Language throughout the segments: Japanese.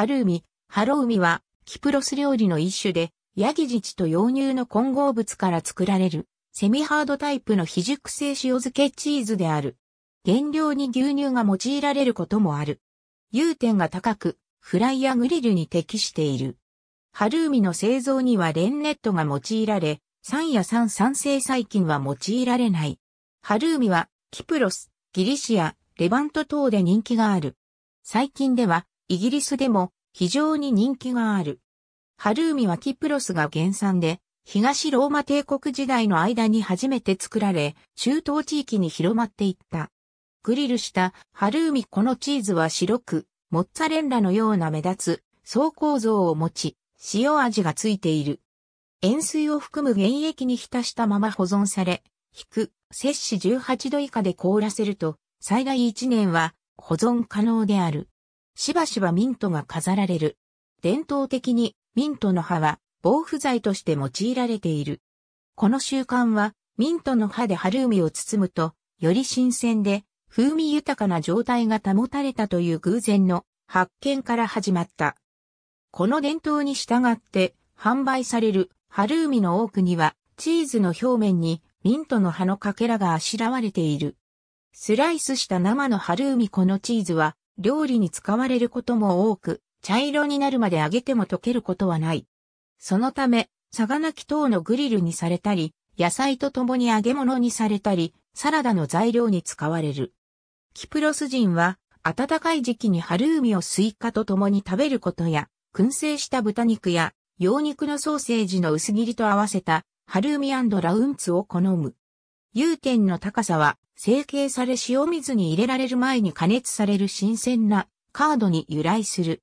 ハルーミ、ハロウミは、キプロス料理の一種で、ヤギジチと羊乳の混合物から作られる、セミハードタイプの非熟成塩漬けチーズである。原料に牛乳が用いられることもある。融点が高く、フライやグリルに適している。ハルーミの製造にはレンネットが用いられ、酸や酸酸性細菌は用いられない。ハルーミは、キプロス、ギリシア、レバント等で人気がある。最近では、イギリスでも非常に人気がある。ハルーミはキプロスが原産で、東ローマ帝国時代の間に初めて作られ、中東地域に広まっていった。グリルしたハルーミこのチーズは白く、モッツァレンラのような目立つ層構造を持ち、塩味がついている。塩水を含む原液に浸したまま保存され、引く、摂氏18度以下で凍らせると、最大1年は保存可能である。しばしばミントが飾られる。伝統的にミントの葉は防腐剤として用いられている。この習慣はミントの葉で春海を包むとより新鮮で風味豊かな状態が保たれたという偶然の発見から始まった。この伝統に従って販売される春海の多くにはチーズの表面にミントの葉のかけらがあしらわれている。スライスした生のハルーミこのチーズは料理に使われることも多く、茶色になるまで揚げても溶けることはない。そのため、サガナキ等のグリルにされたり、野菜と共に揚げ物にされたり、サラダの材料に使われる。キプロス人は、暖かい時期にハルーミをスイカと共に食べることや、燻製した豚肉や、羊肉のソーセージの薄切りと合わせた、ハルーミラウンツを好む。融点の高さは、成形され塩水に入れられる前に加熱される新鮮なカードに由来する。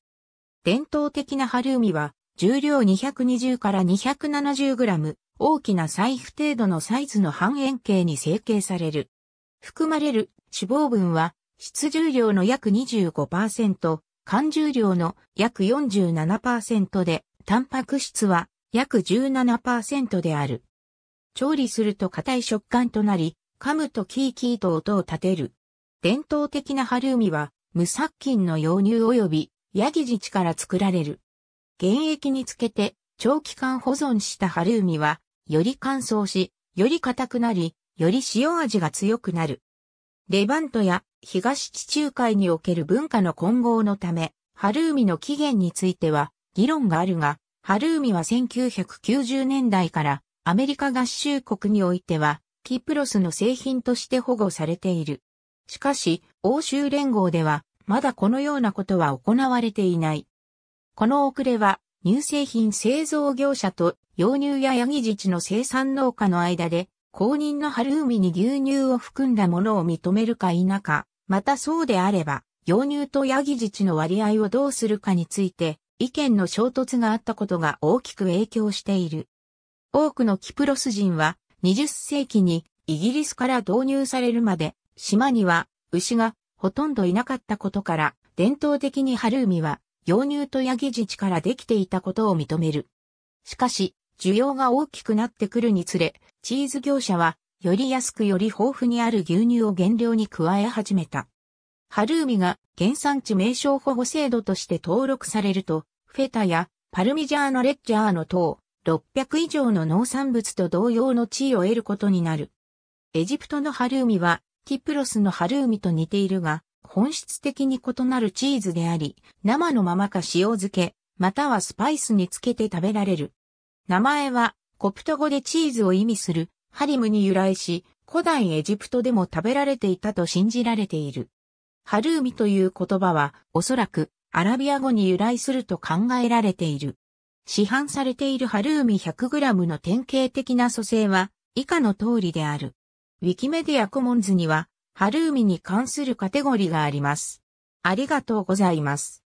伝統的な春海は、重量220から270グラム、大きな財布程度のサイズの半円形に成形される。含まれる脂肪分は、質重量の約25%、含重量の約47%で、タンパク質は約17%である。調理すると硬い食感となり、噛むとキーキーと音を立てる。伝統的な春海は、無殺菌の溶乳及び、ヤギジチから作られる。原液につけて、長期間保存した春海は、より乾燥し、より硬くなり、より塩味が強くなる。レバントや東地中海における文化の混合のため、春海の起源については議論があるが、春海は1990年代からアメリカ合衆国においては、キプロスの製品として保護されている。しかし、欧州連合では、まだこのようなことは行われていない。この遅れは、乳製品製造業者と羊乳やヤギ自治の生産農家の間で、公認の春海に牛乳を含んだものを認めるか否か、またそうであれば、羊乳とヤギ自治の割合をどうするかについて、意見の衝突があったことが大きく影響している。多くのキプロス人は20世紀にイギリスから導入されるまで島には牛がほとんどいなかったことから伝統的にハルーミは羊乳とヤギ自治からできていたことを認める。しかし、需要が大きくなってくるにつれ、チーズ業者はより安くより豊富にある牛乳を原料に加え始めた。ハルーミが原産地名称保護制度として登録されると、フェタやパルミジャーノレッジャーノ等、600以上の農産物と同様の地位を得ることになる。エジプトのハルーミは、キプロスのハルーミと似ているが、本質的に異なるチーズであり、生のままか塩漬け、またはスパイスにつけて食べられる。名前は、コプト語でチーズを意味する、ハリムに由来し、古代エジプトでも食べられていたと信じられている。ハルーミという言葉は、おそらく、アラビア語に由来すると考えられている。市販されているハルーミ 100g の典型的な組成は以下の通りである。ウィキメディアコモンズにはハルーミに関するカテゴリーがあります。ありがとうございます。